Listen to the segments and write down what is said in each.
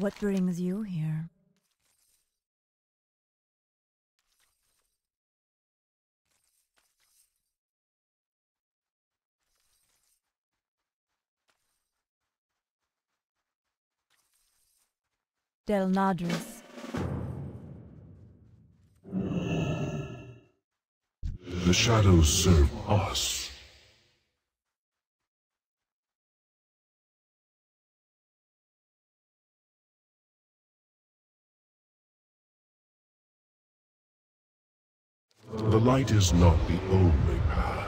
What brings you here? Del Nadris. The shadows serve us. The light is not the only path.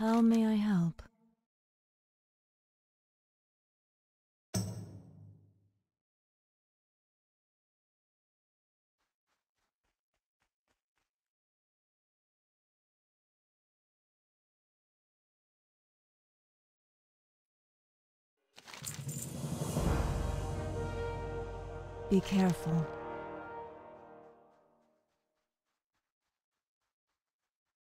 How may I help? Be careful.